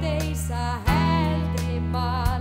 days I had in mind.